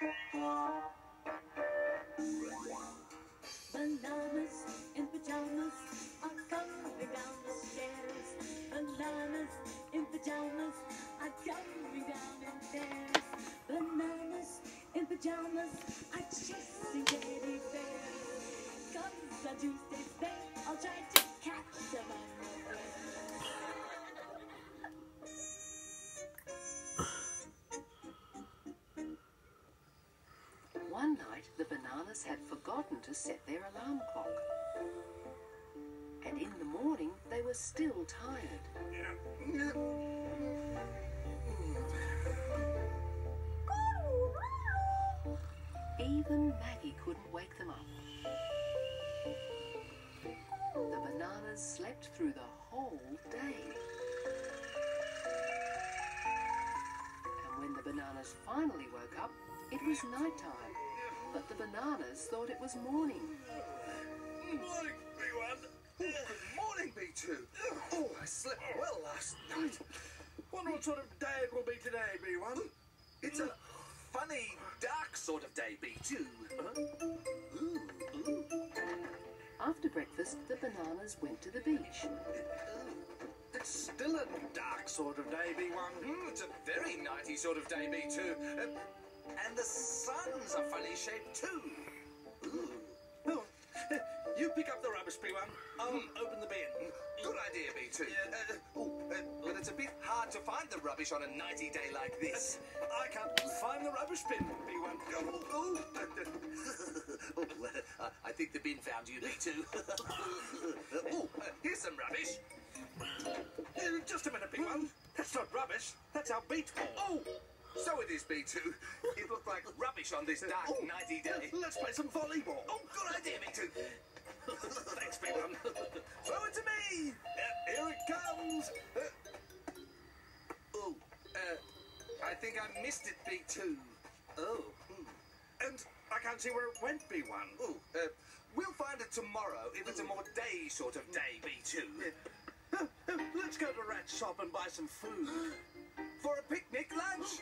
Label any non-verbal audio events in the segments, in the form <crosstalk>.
Bananas in pajamas are coming down the stairs. Bananas in pajamas are coming down in pairs. Bananas in pajamas are chasing teddy bears. Cause on Tuesdays they all try to catch them unaware. One had forgotten to set their alarm clock. And in the morning, they were still tired. Even Maggie couldn't wake them up. The bananas slept through the whole day. And when the bananas finally woke up, it was night time. But the bananas thought it was morning. Morning, B1. Good morning, B2. Oh, I slept well last night. Wonder what sort of day it will be today, B1. It's a funny, dark sort of day, B2. Ooh, ooh. After breakfast, the bananas went to the beach. It's still a dark sort of day, B1. Mm, it's a very nighty sort of day, B2. Uh, and the sun's a funny shape, too. Ooh. Oh, you pick up the rubbish, B1. I'll open the bin. Good idea, B2. Yeah, uh, oh, uh, but it's a bit hard to find the rubbish on a nighty day like this. <laughs> I can't find the rubbish bin, B1. <laughs> Oh, oh. oh I think the bin found you, B2. <laughs> oh, uh, here's some rubbish. Uh, just a minute, B1. That's not rubbish. That's our beat. Oh! So it is, B2. It looked like rubbish on this dark, nighty day. Let's play some volleyball. Oh, good idea, B2. <laughs> Thanks, B1. Throw it to me. Uh, here it comes. Uh, oh, uh, I think I missed it, B2. Oh. hmm. And I can't see where it went, B1. Oh, uh, we'll find it tomorrow if it's a more day sort of day, B2. Uh, uh, Let's go to Rat's shop and buy some food. <gasps> <gasps> For a picnic lunch?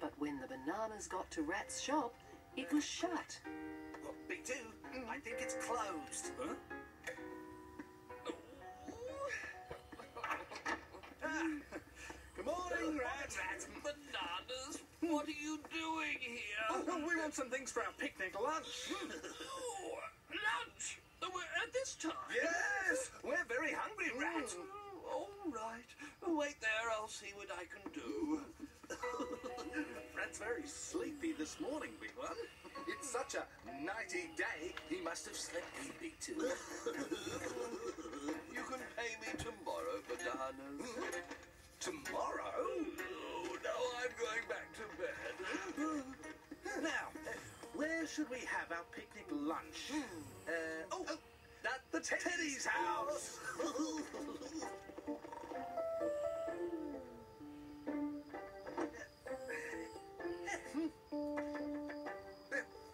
But when the bananas got to Rat's shop, it was shut. Well, B2, I think it's closed. Huh? Ah, Good morning, Rat. Rat. Bananas, what are you doing here? Oh, we want some things for our picnic. Lunch? At this time? yes, we're very hungry, Rat. Oh, all right. Wait there, I'll see what I can do. <laughs> Rat's very sleepy this morning, Big One. It's such a nighty day, he must have slept deeply too. <laughs> You can pay me tomorrow, bananas. Tomorrow? Oh, now I'm going back to bed. Now, where should we have our picnic lunch? Hmm. Uh, oh, oh, the Teddy's house.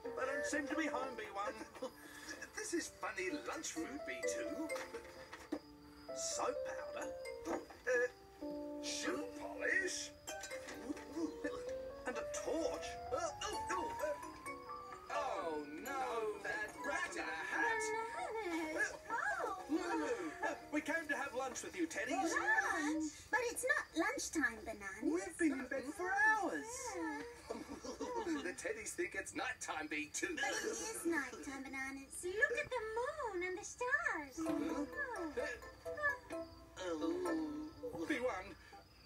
I don't seem to be home, B1. This is funny lunch food, B2. Soap powder. Lunch with you, Teddies. lunch. But it's not lunchtime, bananas. We've been in bed for hours. <laughs> the Teddies think it's nighttime, B2. But it is nighttime, bananas. Look at the moon and the stars. Oh. B1,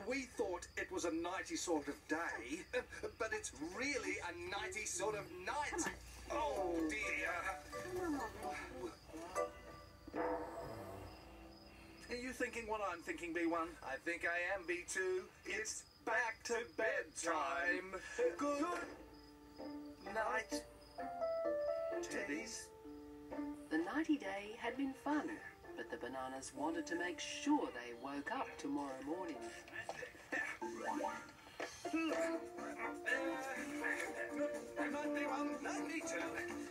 we thought it was a nighty sort of day, uh, <laughs> but it's really a nighty sort of night. Oh, dear. Are you thinking what I'm thinking, B1? I think I am, B2. It's back to bedtime. Good night, Teddies. The nighty day had been fun, but the bananas wanted to make sure they woke up tomorrow morning. Good night, B1. Night,